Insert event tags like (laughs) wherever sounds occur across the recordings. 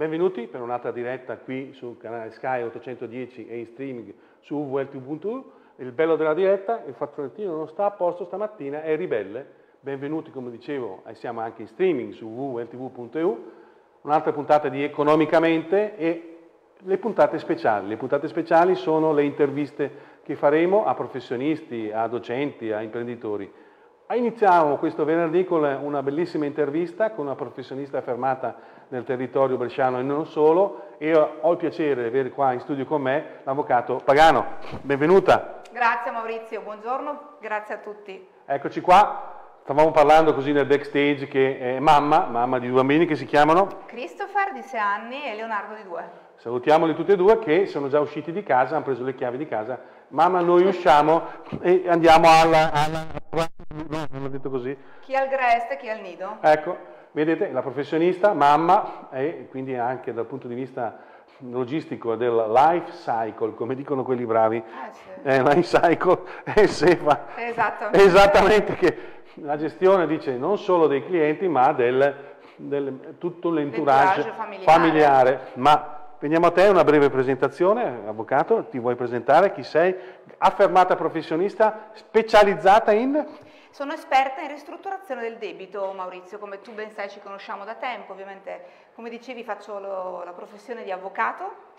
Benvenuti per un'altra diretta qui sul canale Sky 810 e in streaming su www.tv. Il bello della diretta, il fazzolettino non sta a posto stamattina, è ribelle. Benvenuti, come dicevo, siamo anche in streaming su www.tv. Un'altra puntata di Economicamente e le puntate speciali. Le puntate speciali sono le interviste che faremo a professionisti, a docenti, a imprenditori. Iniziamo questo venerdì con una bellissima intervista con una professionista affermata nel territorio bresciano e non solo e ho il piacere di avere qua in studio con me l'avvocato Pagano. Benvenuta. Grazie Maurizio, buongiorno, grazie a tutti. Eccoci qua, stavamo parlando così nel backstage che è mamma, mamma di due bambini che si chiamano? Christopher di 6 anni e Leonardo di 2. Salutiamoli tutti e due che sono già usciti di casa, hanno preso le chiavi di casa mamma noi usciamo e andiamo alla... alla... no, non detto così. Chi al Greste, chi al nido. Ecco, vedete, la professionista, mamma, e quindi anche dal punto di vista logistico del life cycle, come dicono quelli bravi, ah, sì. eh, life cycle (laughs) è SEFA. Esattamente. Esattamente, che la gestione dice non solo dei clienti, ma del, del tutto l'entourage familiare. familiare. Ma Veniamo a te, una breve presentazione, avvocato, ti vuoi presentare, chi sei? Affermata professionista, specializzata in? Sono esperta in ristrutturazione del debito, Maurizio, come tu ben sai ci conosciamo da tempo, ovviamente come dicevi faccio lo, la professione di avvocato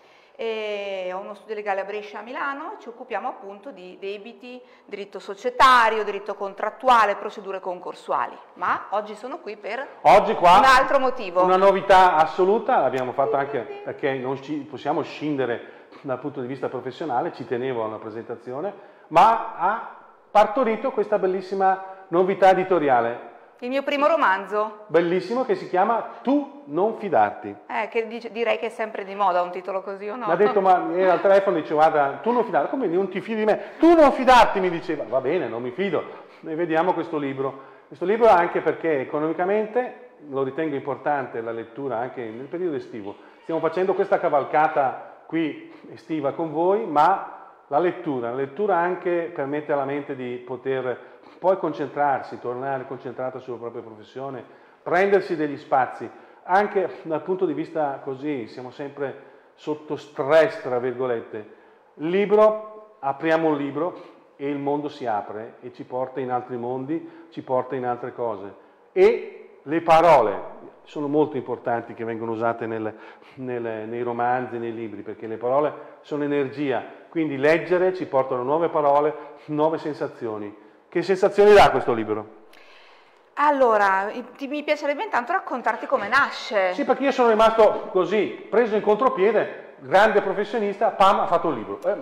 ho uno studio legale a Brescia a Milano, ci occupiamo appunto di debiti, diritto societario, diritto contrattuale, procedure concorsuali, ma oggi sono qui per oggi qua un altro motivo. Una novità assoluta, l'abbiamo fatto anche perché non ci possiamo scindere dal punto di vista professionale, ci tenevo alla presentazione, ma ha partorito questa bellissima novità editoriale. Il mio primo romanzo. Bellissimo, che si chiama Tu non fidarti. Eh, che dice, direi che è sempre di moda un titolo così o no? Mi ha detto, ma era al telefono e dice, guarda, tu non fidarti, come non ti fidi di me? Tu non fidarti, mi diceva. Va bene, non mi fido. E vediamo questo libro. Questo libro anche perché economicamente lo ritengo importante la lettura anche nel periodo estivo. Stiamo facendo questa cavalcata qui estiva con voi, ma la lettura, la lettura anche permette alla mente di poter poi concentrarsi, tornare concentrato sulla propria professione, prendersi degli spazi, anche dal punto di vista così, siamo sempre sotto stress, tra virgolette. Libro, apriamo un libro e il mondo si apre e ci porta in altri mondi, ci porta in altre cose. E le parole sono molto importanti che vengono usate nel, nel, nei romanzi, nei libri, perché le parole sono energia, quindi leggere ci portano nuove parole, nuove sensazioni. Che sensazioni dà questo libro? Allora, ti, mi piacerebbe intanto raccontarti come nasce. Sì, perché io sono rimasto così, preso in contropiede, grande professionista, pam, ha fatto un libro. Eh,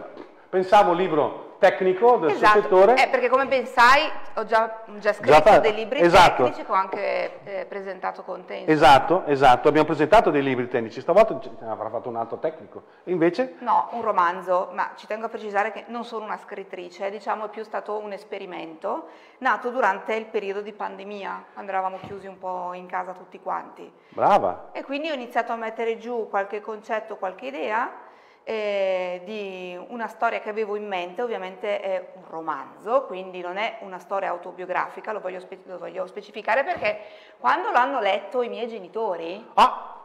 pensavo un libro tecnico del esatto. settore. Eh, perché come ben sai ho già, già scritto già dei libri esatto. tecnici che ho anche eh, presentato con te. Insomma. Esatto, esatto, abbiamo presentato dei libri tecnici, stavolta avrà fatto un altro tecnico. Invece? No, un romanzo, ma ci tengo a precisare che non sono una scrittrice, diciamo è più stato un esperimento nato durante il periodo di pandemia, quando eravamo chiusi un po' in casa tutti quanti. Brava! E quindi ho iniziato a mettere giù qualche concetto, qualche idea eh, di una storia che avevo in mente, ovviamente è un romanzo, quindi non è una storia autobiografica, lo voglio, spe- lo voglio specificare perché quando l'hanno letto i miei genitori, ah.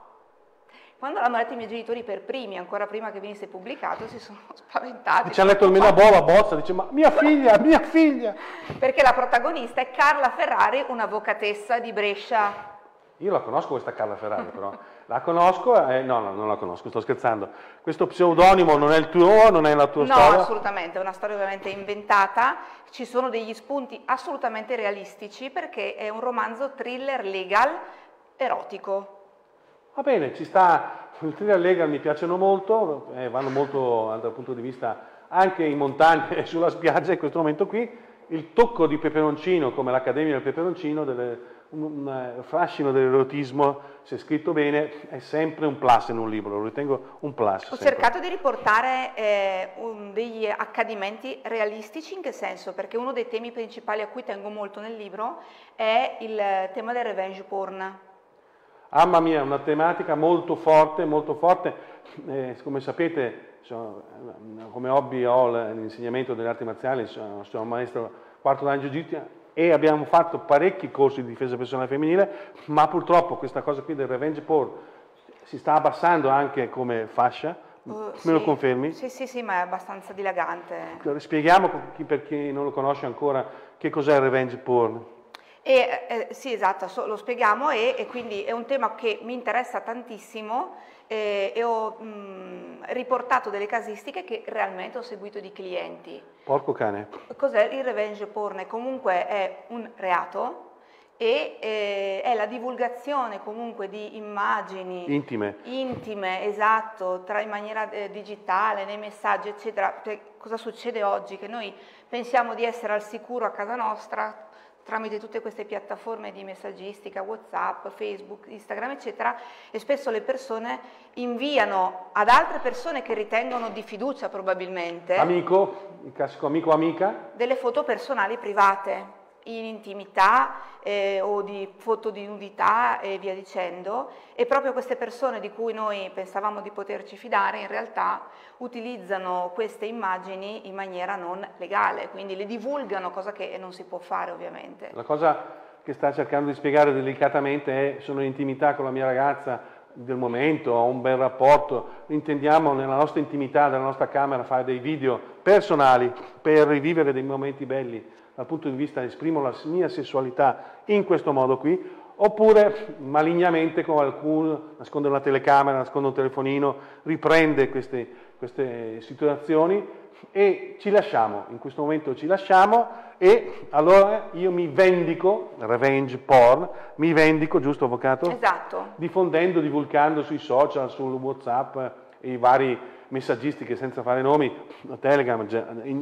quando l'hanno letto i miei genitori per primi, ancora prima che venisse pubblicato, si sono (laughs) spaventati. Ci ha letto almeno a bolla, bozza, dice ma mia figlia, mia figlia! Perché la protagonista è Carla Ferrari, un'avvocatessa di Brescia. Io la conosco questa Carla Ferrari però. La conosco? Eh, no, no, non la conosco, sto scherzando. Questo pseudonimo non è il tuo, non è la tua no, storia? No, assolutamente, è una storia ovviamente inventata. Ci sono degli spunti assolutamente realistici perché è un romanzo thriller legal erotico. Va bene, ci sta. Il thriller legal mi piacciono molto, eh, vanno molto dal punto di vista anche in montagna e sulla spiaggia in questo momento qui. Il tocco di peperoncino, come l'Accademia del peperoncino, delle un, un fascino dell'erotismo, se scritto bene, è sempre un plus in un libro, lo ritengo un plus. Ho sempre. cercato di riportare eh, degli accadimenti realistici, in che senso? Perché uno dei temi principali a cui tengo molto nel libro è il tema del revenge porn. Mamma mia, una tematica molto forte, molto forte. Eh, come sapete, sono, come hobby ho l'insegnamento delle arti marziali, sono, sono maestro quarto d'anno jiu-jitsu e abbiamo fatto parecchi corsi di difesa personale femminile, ma purtroppo questa cosa qui del revenge porn si sta abbassando anche come fascia, Uh, me sì. lo confermi? Sì, sì, sì, ma è abbastanza dilagante. Spieghiamo per chi non lo conosce ancora che cos'è il revenge porn. E, eh, sì, esatto, so- lo spieghiamo e, e quindi è un tema che mi interessa tantissimo eh, e ho mh, riportato delle casistiche che realmente ho seguito di clienti. Porco cane. Cos'è il revenge porn? Comunque è un reato e eh, è la divulgazione comunque di immagini Intime. intime, esatto, tra in maniera eh, digitale, nei messaggi, eccetera. Cioè, cosa succede oggi? Che noi pensiamo di essere al sicuro a casa nostra tramite tutte queste piattaforme di messaggistica, WhatsApp, Facebook, Instagram, eccetera, e spesso le persone inviano ad altre persone che ritengono di fiducia probabilmente Amico, il classico amico amica, delle foto personali private in intimità eh, o di foto di nudità e via dicendo e proprio queste persone di cui noi pensavamo di poterci fidare in realtà utilizzano queste immagini in maniera non legale, quindi le divulgano, cosa che non si può fare ovviamente. la cosa che sta cercando di spiegare delicatamente è sono in intimità con la mia ragazza del momento, ho un bel rapporto, intendiamo nella nostra intimità, nella nostra camera fare dei video personali per rivivere dei momenti belli dal punto di vista esprimo la mia sessualità in questo modo qui, oppure malignamente con qualcuno nasconde una telecamera, nasconde un telefonino, riprende queste, queste situazioni e ci lasciamo, in questo momento ci lasciamo e allora io mi vendico, revenge porn, mi vendico, giusto avvocato? Esatto. Diffondendo, divulgando sui social, sul Whatsapp e i vari messaggisti che senza fare nomi, Telegram,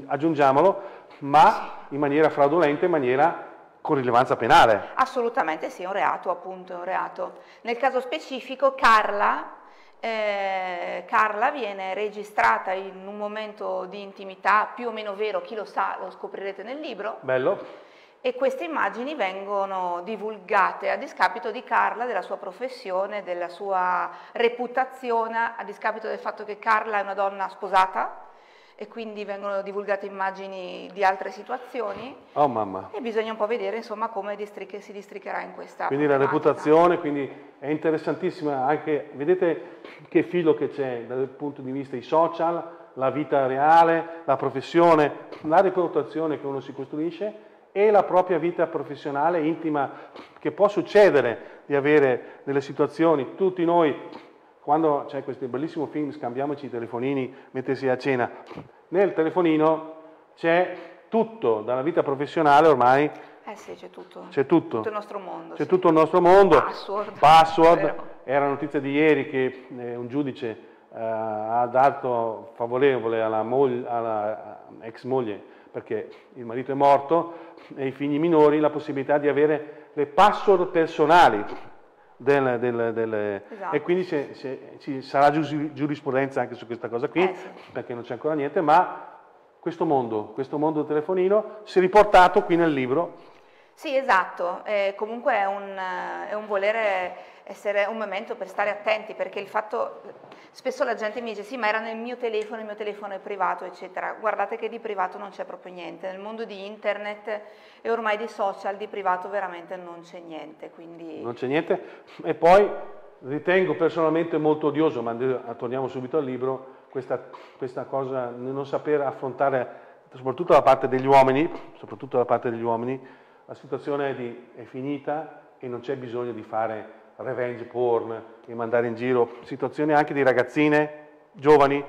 aggiungiamolo, ma in maniera fraudolenta, in maniera con rilevanza penale. Assolutamente sì, è un reato, appunto, è un reato. Nel caso specifico Carla, eh, Carla viene registrata in un momento di intimità più o meno vero, chi lo sa, lo scoprirete nel libro. Bello. E queste immagini vengono divulgate a discapito di Carla, della sua professione, della sua reputazione, a discapito del fatto che Carla è una donna sposata e quindi vengono divulgate immagini di altre situazioni. Oh mamma. E bisogna un po' vedere insomma come distric- si districherà in questa. Quindi la reputazione, quindi è interessantissima anche, vedete che filo che c'è dal punto di vista dei social, la vita reale, la professione, la reputazione che uno si costruisce e la propria vita professionale intima che può succedere di avere delle situazioni, tutti noi quando c'è questo bellissimo film Scambiamoci i telefonini, mettersi a cena, nel telefonino c'è tutto, dalla vita professionale ormai Eh sì, c'è tutto. c'è tutto. Tutto il nostro mondo. C'è sì. tutto il nostro mondo. Password. Password. Era notizia di ieri che eh, un giudice eh, ha dato favorevole alla, alla ex moglie, perché il marito è morto, e i figli minori la possibilità di avere le password personali. del- del- del- Esatto. E quindi c'è- c'è- ci sarà giurisprudenza anche su questa cosa qui, Eh sì. perché non c'è ancora niente, ma questo mondo, questo mondo telefonino si è riportato qui nel libro Sì, esatto, Eh, comunque è un, eh, è un volere essere un momento per stare attenti perché il fatto, spesso la gente mi dice sì ma era nel mio telefono, il mio telefono è privato eccetera, guardate che di privato non c'è proprio niente, nel mondo di internet e ormai di social di privato veramente non c'è niente, quindi non c'è niente. E poi ritengo personalmente molto odioso, ma torniamo subito al libro, questa, questa cosa, non saper affrontare, soprattutto da parte degli uomini, soprattutto da parte degli uomini, la situazione di è finita e non c'è bisogno di fare revenge porn e mandare in giro situazioni anche di ragazzine, giovani,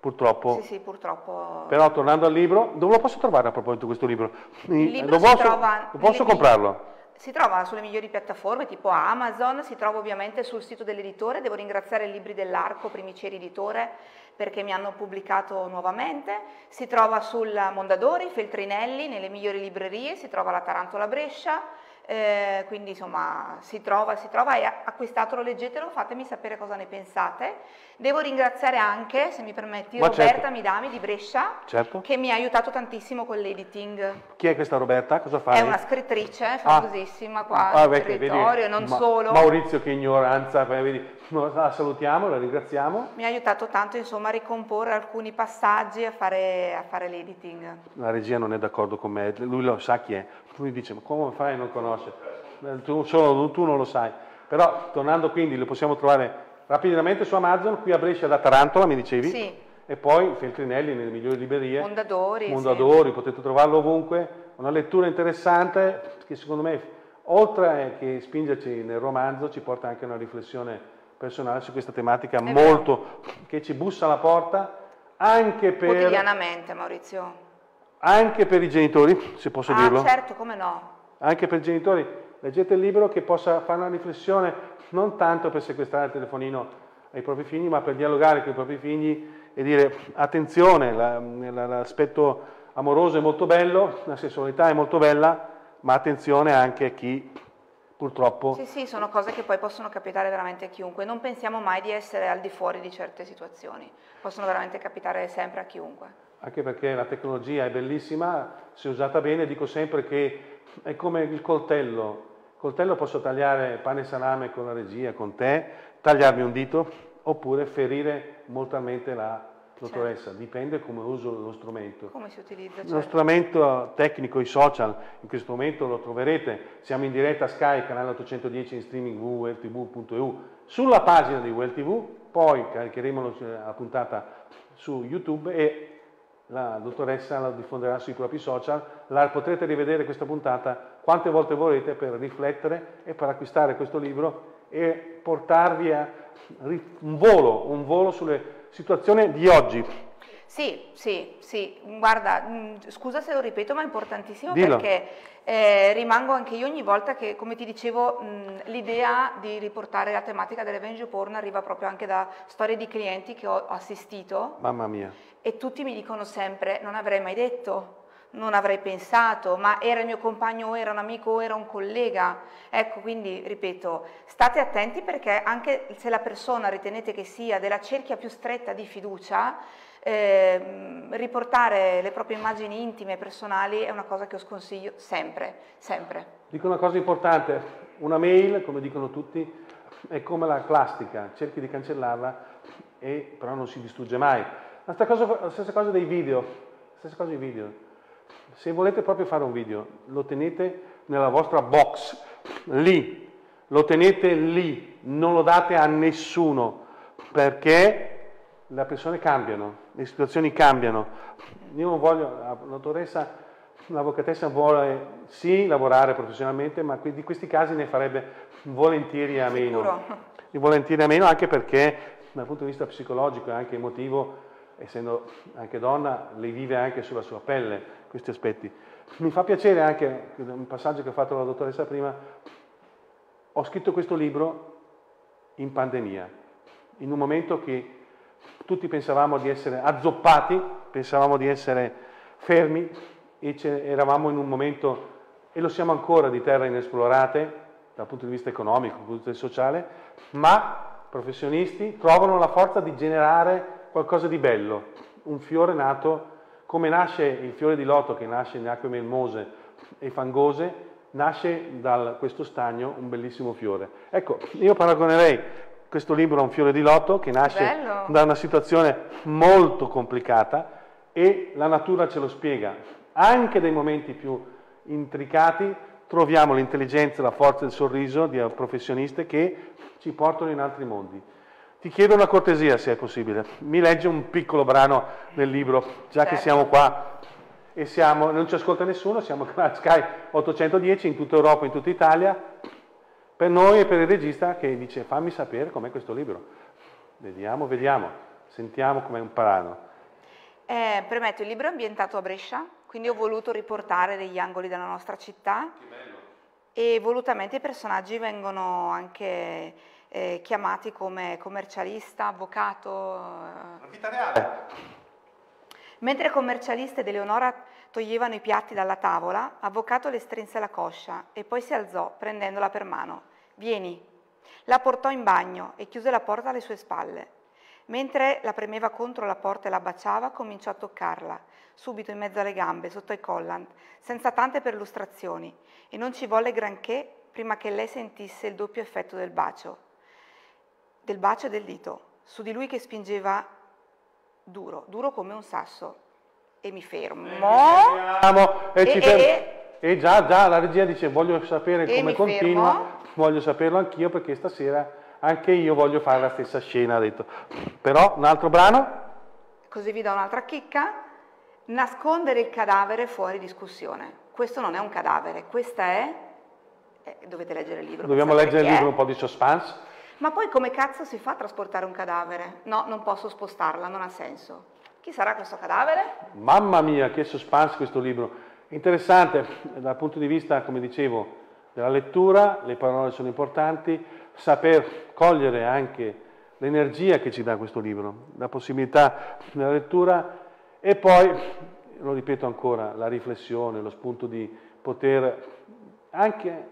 purtroppo. sì sì purtroppo... Però tornando al libro, dove lo posso trovare a proposito questo libro? Il libro lo si posso, trova lo posso comprarlo? Si trova sulle migliori piattaforme tipo Amazon, si trova ovviamente sul sito dell'editore, devo ringraziare i Libri dell'Arco, Primicieri Editore, perché mi hanno pubblicato nuovamente, si trova sul Mondadori, Feltrinelli, nelle migliori librerie, si trova la Tarantola Brescia, eh, quindi insomma si trova, si trova e acquistatelo, leggetelo, fatemi sapere cosa ne pensate. Devo ringraziare anche, se mi permetti, Ma Roberta certo. Midami di Brescia, Certo. che mi ha aiutato tantissimo con l'editing. Chi è questa Roberta? Cosa fa? È una scrittrice famosissima qua Ah, beh, vedi, territorio e non Ma- solo. Maurizio, che ignoranza, poi vedi, la salutiamo, la ringraziamo. Mi ha aiutato tanto insomma a ricomporre alcuni passaggi a fare, a fare l'editing. La regia non è d'accordo con me, lui lo sa chi è. Lui dice, ma come fai a non conoscere? Eh, Tu, solo tu non lo sai. Però, tornando quindi, lo possiamo trovare rapidamente su Amazon, qui a Brescia da Tarantola, mi dicevi? Sì. E poi Feltrinelli nelle migliori librerie. Mondadori. Mondadori, sì. potete trovarlo ovunque. Una lettura interessante che secondo me, oltre che spingerci nel romanzo, ci porta anche a una riflessione personale su questa tematica È molto vero. che ci bussa alla porta anche per... Quotidianamente, Maurizio. Anche per i genitori, se posso ah, dirlo. certo, come no. Anche per i genitori. Leggete il libro che possa fare una riflessione non tanto per sequestrare il telefonino ai propri figli, ma per dialogare con i propri figli e dire attenzione, l'aspetto amoroso è molto bello, la sessualità è molto bella, ma attenzione anche a chi purtroppo... Sì, sì, sono cose che poi possono capitare veramente a chiunque. Non pensiamo mai di essere al di fuori di certe situazioni, possono veramente capitare sempre a chiunque. Anche perché la tecnologia è bellissima, se usata bene, dico sempre che è come il coltello. Il coltello posso tagliare pane e salame con la regia, con te, tagliarmi un dito, oppure ferire mortalmente la dottoressa, certo. dipende come uso lo strumento. Come si utilizza? Certo. Lo strumento tecnico, i social, in questo momento lo troverete, siamo in diretta Sky, canale 810 in streaming www.weltv.eu, sulla pagina di WellTV, poi caricheremo la puntata su YouTube e la dottoressa la diffonderà sui propri social, la potrete rivedere questa puntata quante volte volete per riflettere e per acquistare questo libro e portarvi a un volo, un volo sulle situazioni di oggi. Sì, sì, sì, guarda, mm, scusa se lo ripeto, ma è importantissimo Dillo. perché eh, rimango anche io ogni volta che, come ti dicevo, mh, mm, l'idea di riportare la tematica delle revenge porn arriva proprio anche da storie di clienti che ho assistito. Mamma mia. E tutti mi dicono sempre, non avrei mai detto, non avrei pensato, ma era il mio compagno o era un amico o era un collega. Ecco, quindi ripeto, state attenti perché anche se la persona ritenete che sia della cerchia più stretta di fiducia, eh, riportare le proprie immagini intime e personali è una cosa che io sconsiglio sempre, sempre. Dico una cosa importante, una mail, come dicono tutti, è come la plastica, cerchi di cancellarla e però non si distrugge mai. La stessa cosa, la stessa cosa dei video, stessa cosa dei video se volete proprio fare un video, lo tenete nella vostra box, lì, lo tenete lì, non lo date a nessuno, perché le persone cambiano, le situazioni cambiano. Io non voglio, la dottoressa, l'avvocatessa vuole sì lavorare professionalmente, ma di questi casi ne farebbe volentieri a meno. Sicuro. Volentieri a meno anche perché dal punto di vista psicologico e anche emotivo, essendo anche donna, le vive anche sulla sua pelle questi aspetti. Mi fa piacere anche un passaggio che ha fatto la dottoressa prima, ho scritto questo libro in pandemia, in un momento che tutti pensavamo di essere azzoppati, pensavamo di essere fermi e eravamo in un momento, e lo siamo ancora, di terra inesplorate dal punto di vista economico, dal punto di vista sociale, ma professionisti trovano la forza di generare qualcosa di bello, un fiore nato come nasce il fiore di loto che nasce in acque melmose e fangose, nasce da questo stagno un bellissimo fiore. Ecco, io paragonerei questo libro a un fiore di loto che nasce Bello. da una situazione molto complicata e la natura ce lo spiega. Anche nei momenti più intricati troviamo l'intelligenza la forza del sorriso di professioniste che ci portano in altri mondi. Ti chiedo una cortesia, se è possibile. Mi legge un piccolo brano nel libro, già certo. che siamo qua e siamo, non ci ascolta nessuno, siamo (laughs) a Sky 810 in tutta Europa, in tutta Italia, per noi e per il regista che dice fammi sapere com'è questo libro. Vediamo, vediamo, sentiamo com'è un brano. Eh, premetto, il libro è ambientato a Brescia, quindi ho voluto riportare degli angoli della nostra città e volutamente i personaggi vengono anche eh, chiamati come commercialista, avvocato. La vita reale. Mentre commercialista ed Eleonora toglievano i piatti dalla tavola, avvocato le strinse la coscia e poi si alzò prendendola per mano. Vieni. La portò in bagno e chiuse la porta alle sue spalle. Mentre la premeva contro la porta e la baciava, cominciò a toccarla, subito in mezzo alle gambe, sotto i collant, senza tante perlustrazioni, e non ci volle granché prima che lei sentisse il doppio effetto del bacio del bacio e del dito, su di lui che spingeva duro, duro come un sasso. E mi fermo. E, e, e, e già, già, la regia dice voglio sapere come continua, fermo. voglio saperlo anch'io perché stasera Anche io voglio fare la stessa scena, ha detto. Però un altro brano? Così vi do un'altra chicca. Nascondere il cadavere fuori discussione. Questo non è un cadavere, questa è... Eh, dovete leggere il libro. Dobbiamo leggere il libro, un po' di suspense. Ma poi come cazzo si fa a trasportare un cadavere? No, non posso spostarla, non ha senso. Chi sarà questo cadavere? Mamma mia, che suspense questo libro. Interessante dal punto di vista, come dicevo, della lettura, le parole sono importanti, saper cogliere anche l'energia che ci dà questo libro, la possibilità della lettura e poi, lo ripeto ancora, la riflessione, lo spunto di poter anche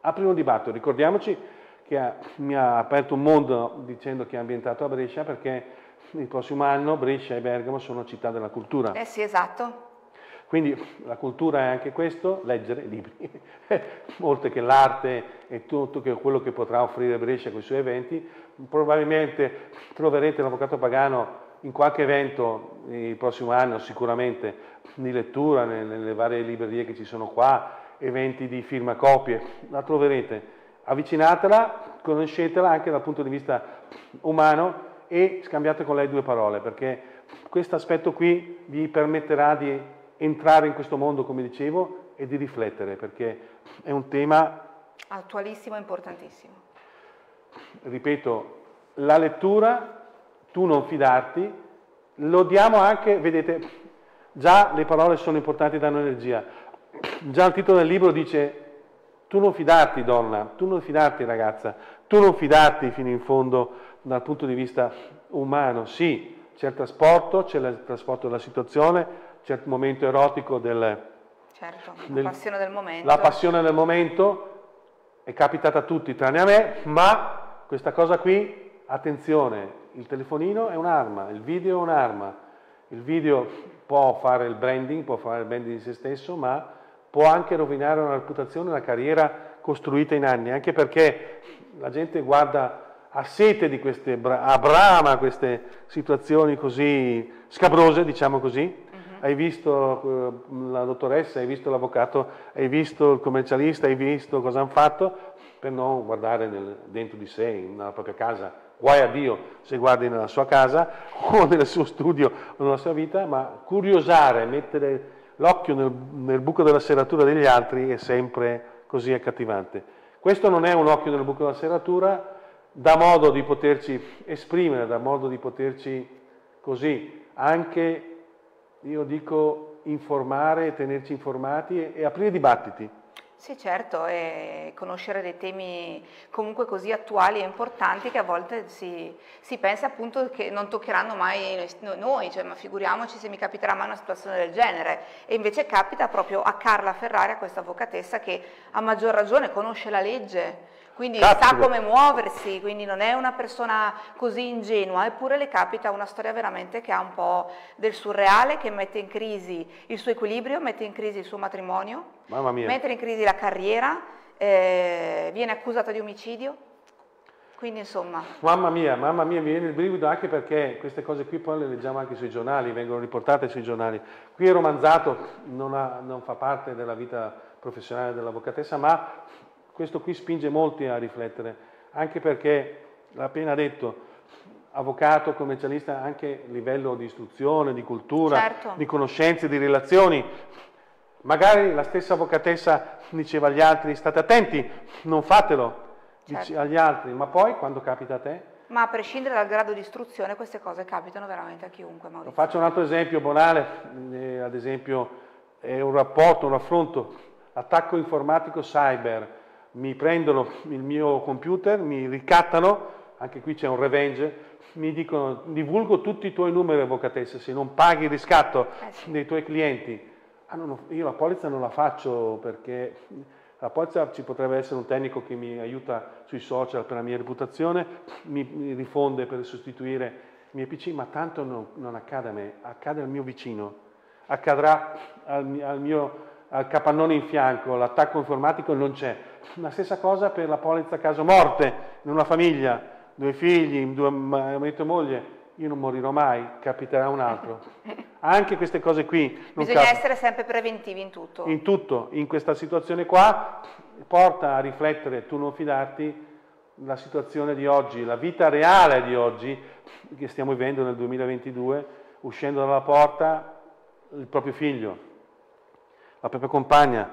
aprire un dibattito. Ricordiamoci che ha, mi ha aperto un mondo dicendo che è ambientato a Brescia perché il prossimo anno Brescia e Bergamo sono città della cultura. Eh sì, esatto. Quindi la cultura è anche questo, leggere libri, (laughs) oltre che l'arte e tutto quello che potrà offrire Brescia con i suoi eventi. Probabilmente troverete l'Avvocato Pagano in qualche evento il prossimo anno sicuramente di lettura nelle, varie librerie che ci sono qua, eventi di firma copie, la troverete. Avvicinatela, conoscetela anche dal punto di vista umano e scambiate con lei due parole perché questo aspetto qui vi permetterà di entrare in questo mondo, come dicevo, e di riflettere, perché è un tema... Attualissimo e importantissimo. Ripeto, la lettura, tu non fidarti, lo diamo anche, vedete, già le parole sono importanti, danno energia. Già il titolo del libro dice, tu non fidarti donna, tu non fidarti ragazza, tu non fidarti fino in fondo dal punto di vista umano. Sì, c'è il trasporto, c'è il trasporto della situazione, certo momento erotico del, certo, del, la passione del momento. La passione del momento è capitata a tutti tranne a me, ma questa cosa qui, attenzione, il telefonino è un'arma, il video è un'arma, il video può fare il branding, può fare il branding di se stesso, ma può anche rovinare una reputazione, una carriera costruita in anni, anche perché la gente guarda a sete di queste, a brama queste situazioni così scabrose, diciamo così, hai visto eh, la dottoressa, hai visto l'avvocato, hai visto il commercialista, hai visto cosa hanno fatto, per non guardare nel, dentro di sé, nella propria casa. Guai a Dio se guardi nella sua casa (laughs) o nel suo studio o nella sua vita, ma curiosare, mettere l'occhio nel, nel buco della serratura degli altri è sempre così accattivante. Questo non è un occhio nel buco della serratura, dà modo di poterci esprimere, dà modo di poterci così anche io dico informare, tenerci informati e, e aprire dibattiti. Sì, certo, e conoscere dei temi comunque così attuali e importanti che a volte si, si pensa appunto che non toccheranno mai noi, cioè, ma figuriamoci se mi capiterà mai una situazione del genere. E invece capita proprio a Carla Ferrari, a questa avvocatessa che a maggior ragione conosce la legge, quindi Caspita. sa come muoversi, quindi non è una persona così ingenua, eppure le capita una storia veramente che ha un po' del surreale, che mette in crisi il suo equilibrio, mette in crisi il suo matrimonio, mette in crisi la carriera, eh, viene accusata di omicidio. Quindi insomma... Mamma mia, mamma mia, mi viene il brivido anche perché queste cose qui poi le leggiamo anche sui giornali, vengono riportate sui giornali. Qui è romanzato, non, ha, non fa parte della vita professionale dell'avvocatessa, ma questo qui spinge molti a riflettere, anche perché, l'ha appena detto, avvocato, commercialista, anche a livello di istruzione, di cultura, certo. di conoscenze, di relazioni. Magari la stessa avvocatessa diceva agli altri, state attenti, non fatelo certo. agli altri, ma poi quando capita a te? Ma a prescindere dal grado di istruzione queste cose capitano veramente a chiunque. Maurizio. Faccio un altro esempio banale, eh, ad esempio è un rapporto, un affronto, attacco informatico cyber, mi prendono il mio computer, mi ricattano, anche qui c'è un revenge, mi dicono divulgo tutti i tuoi numeri avvocatessa, se non paghi il riscatto eh dei tuoi clienti. Ah, no, io la polizza non la faccio perché la polizza ci potrebbe essere un tecnico che mi aiuta sui social per la mia reputazione, mi, mi rifonde per sostituire i miei PC, ma tanto non, non, accade a me, accade al mio vicino, accadrà al, al mio al capannone in fianco, l'attacco informatico non c'è la stessa cosa per la polizza caso morte in una famiglia, due figli, due marito e moglie. Io non morirò mai, capiterà un altro. (laughs) Anche queste cose qui. Bisogna cap- essere sempre preventivi in tutto. In tutto, in questa situazione qua, porta a riflettere, tu non fidarti, la situazione di oggi, la vita reale di oggi che stiamo vivendo nel 2022, uscendo dalla porta il proprio figlio, la propria compagna,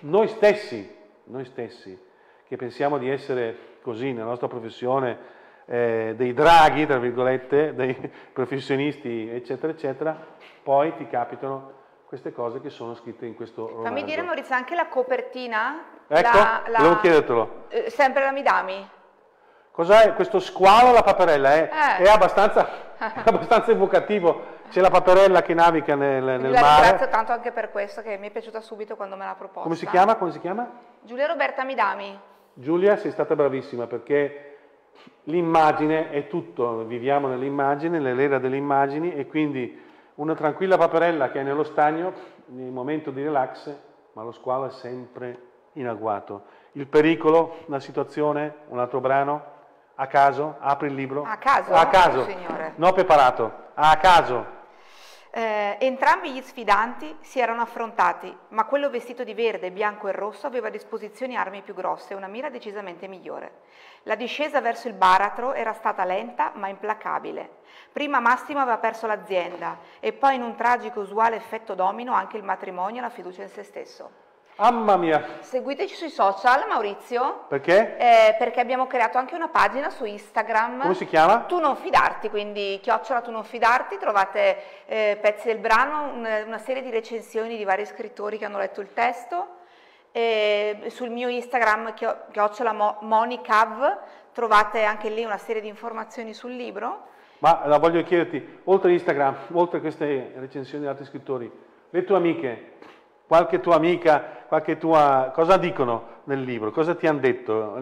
noi stessi, noi stessi che pensiamo di essere così nella nostra professione eh, dei draghi, tra virgolette, (laughs) dei professionisti, eccetera, eccetera, poi ti capitano queste cose che sono scritte in questo romanzo. Fammi dire Maurizio, anche la copertina... Ecco, la, la, volevo chiedertelo. Eh, sempre la Midami. Cos'è questo squalo alla paperella? È, eh. è, abbastanza, è (laughs) abbastanza evocativo. C'è la paperella che naviga nel, nel la mare. ringrazio tanto anche per questo, che mi è piaciuta subito quando me l'ha proposta. Come si chiama? Come si chiama? Giulia Roberta Midami. Giulia, sei stata bravissima perché l'immagine è tutto, viviamo nell'immagine, nell'era delle immagini e quindi una tranquilla paperella che è nello stagno, nel momento di relax, ma lo squalo è sempre in agguato. Il pericolo, la situazione, un altro brano, a caso, apri il libro. A caso? A caso, signore. non preparato, a caso. Eh, entrambi gli sfidanti si erano affrontati, ma quello vestito di verde, bianco e rosso aveva a disposizione armi più grosse e una mira decisamente migliore. La discesa verso il baratro era stata lenta ma implacabile. Prima Massimo aveva perso l'azienda e poi in un tragico usuale effetto domino anche il matrimonio e la fiducia in se stesso. Mamma mia! Seguiteci sui social, Maurizio. Perché? Eh, perché abbiamo creato anche una pagina su Instagram. Come si chiama? Tu non fidarti, quindi chiocciola tu non fidarti, trovate eh, pezzi del brano, un, una serie di recensioni di vari scrittori che hanno letto il testo. E sul mio Instagram, chiocciola Monicav, trovate anche lì una serie di informazioni sul libro. Ma la voglio chiederti, oltre Instagram, oltre a queste recensioni di altri scrittori, le tue amiche qualche tua amica, qualche tua... cosa dicono nel libro? Cosa ti hanno detto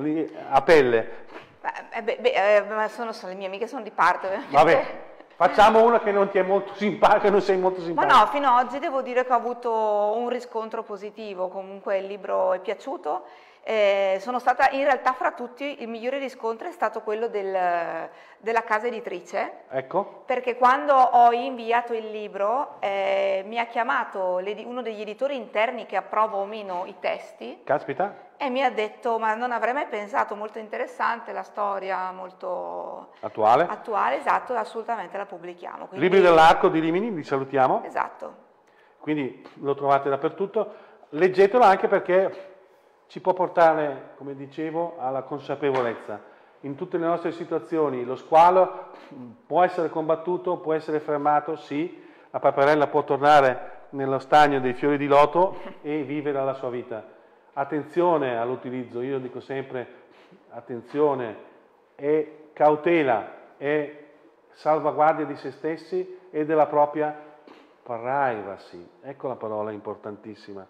a pelle? Eh, beh, beh, eh, sono, sono, le mie amiche sono di parte. Ovviamente. Vabbè, (laughs) facciamo una che non ti è molto simpatica, non sei molto simpatica. Ma no, fino ad oggi devo dire che ho avuto un riscontro positivo, comunque il libro è piaciuto eh, sono stata in realtà fra tutti il migliore riscontro è stato quello del, della casa editrice. Ecco. Perché quando ho inviato il libro eh, mi ha chiamato uno degli editori interni che approva o meno i testi. Caspita. E mi ha detto, ma non avrei mai pensato, molto interessante la storia, molto attuale. Attuale, esatto, assolutamente la pubblichiamo. Quindi... Libri dell'Arco di Rimini, vi salutiamo. Esatto. Quindi lo trovate dappertutto. Leggetelo anche perché ci può portare, come dicevo, alla consapevolezza. In tutte le nostre situazioni lo squalo può essere combattuto, può essere fermato, sì, la paperella può tornare nello stagno dei fiori di loto e vivere la sua vita. Attenzione all'utilizzo, io dico sempre attenzione e cautela e salvaguardia di se stessi e della propria privacy. Ecco la parola importantissima.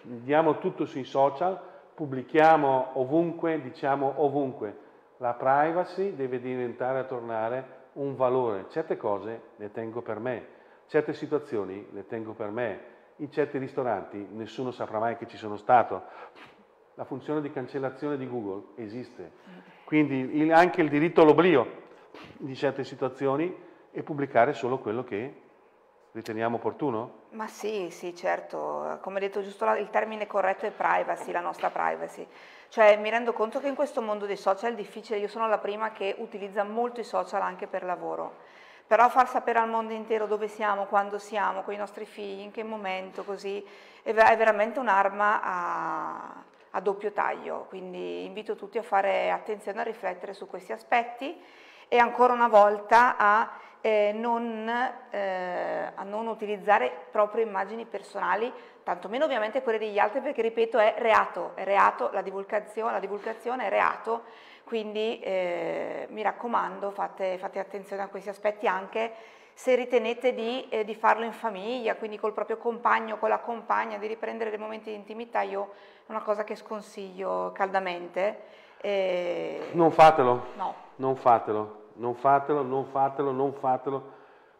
Diamo tutto sui social, pubblichiamo ovunque, diciamo ovunque. La privacy deve diventare a tornare un valore. Certe cose le tengo per me, certe situazioni le tengo per me. In certi ristoranti nessuno saprà mai che ci sono stato. La funzione di cancellazione di Google esiste. Quindi il, anche il diritto all'oblio di certe situazioni e pubblicare solo quello che riteniamo opportuno? Ma sì, sì, certo, come detto giusto il termine corretto è privacy, la nostra privacy. Cioè mi rendo conto che in questo mondo dei social è difficile, io sono la prima che utilizza molto i social anche per lavoro, però far sapere al mondo intero dove siamo, quando siamo, con i nostri figli, in che momento, così, è, veramente un'arma a, a doppio taglio, quindi invito tutti a fare attenzione, a riflettere su questi aspetti e ancora una volta a eh, non, eh, a non utilizzare proprio immagini personali, tantomeno ovviamente quelle degli altri, perché ripeto è reato, è reato, la divulgazione, la divulgazione è reato, quindi eh, mi raccomando fate, fate, attenzione a questi aspetti anche se ritenete di, eh, di, farlo in famiglia, quindi col proprio compagno, con la compagna, di riprendere dei momenti di intimità, io è una cosa che sconsiglio caldamente. Non fatelo. No. Non fatelo non fatelo, non fatelo, non fatelo,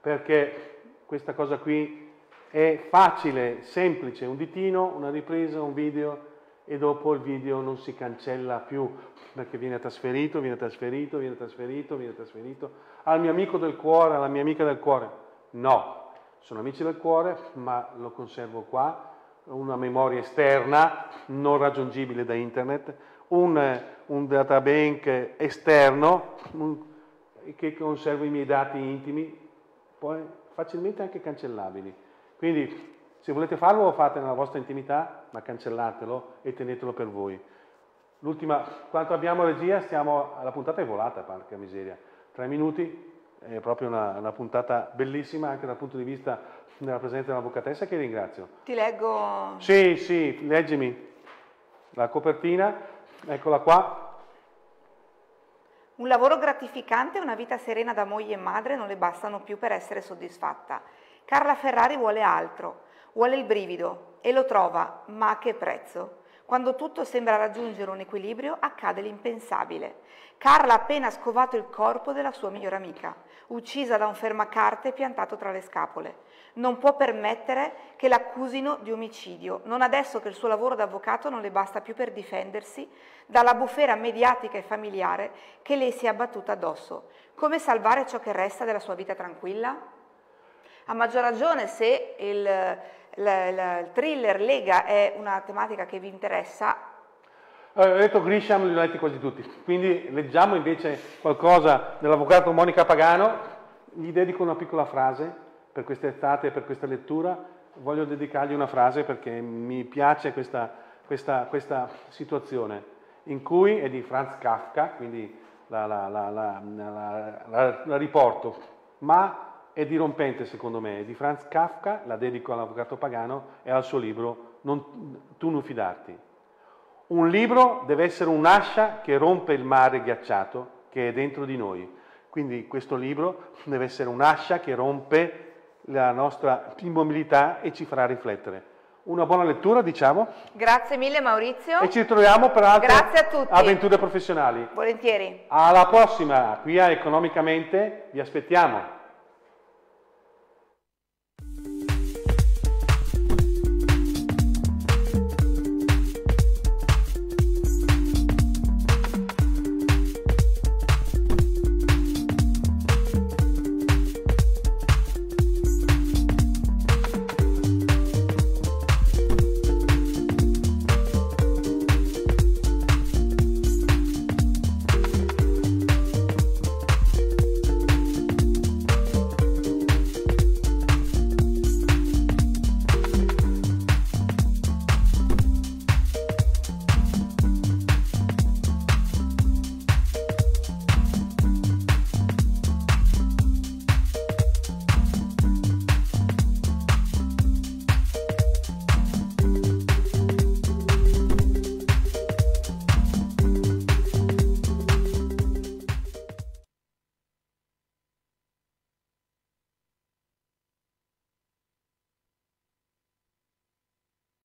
perché questa cosa qui è facile, semplice, un ditino, una ripresa, un video e dopo il video non si cancella più perché viene trasferito, viene trasferito, viene trasferito, viene trasferito. Al mio amico del cuore, alla mia amica del cuore. No, sono amici del cuore, ma lo conservo qua, una memoria esterna non raggiungibile da internet, un, un databank esterno un, che conserva i miei dati intimi, poi facilmente anche cancellabili. Quindi se volete farlo fate nella vostra intimità, ma cancellatelo e tenetelo per voi. L'ultima, quanto abbiamo regia, stiamo, la puntata è volata, porca miseria. Tre minuti, è proprio una, una, puntata bellissima anche dal punto di vista della presenza dell'avvocatessa che ringrazio. Ti leggo? Sì, sì, leggimi la copertina, eccola qua. Un lavoro gratificante e una vita serena da moglie e madre non le bastano più per essere soddisfatta. Carla Ferrari vuole altro, vuole il brivido e lo trova, ma a che prezzo? Quando tutto sembra raggiungere un equilibrio, accade l'impensabile. Carla ha appena scovato il corpo della sua migliore amica, uccisa da un fermacarte piantato tra le scapole. Non può permettere che l'accusino di omicidio, non adesso che il suo lavoro d'avvocato non le basta più per difendersi dalla bufera mediatica e familiare che le si è abbattuta addosso. Come salvare ciò che resta della sua vita tranquilla? A maggior ragione se il il thriller Lega è una tematica che vi interessa. Eh, ho detto Grisham, li ho letti quasi tutti, quindi leggiamo invece qualcosa dell'avvocato Monica Pagano, gli dedico una piccola frase per quest'estate e per questa lettura, voglio dedicargli una frase perché mi piace questa, questa, questa situazione in cui è di Franz Kafka, quindi la, la, la, la riporto, ma è dirompente secondo me, è di Franz Kafka, la dedico all'avvocato pagano e al suo libro non, Tu non fidarti. Un libro deve essere un'ascia che rompe il mare ghiacciato che è dentro di noi. Quindi questo libro (laughs) deve essere un'ascia che rompe la nostra immobilità e ci farà riflettere. Una buona lettura, diciamo. Grazie mille Maurizio. E ci troviamo per altre avventure professionali. Volentieri. Alla prossima, qui a Economicamente vi aspettiamo.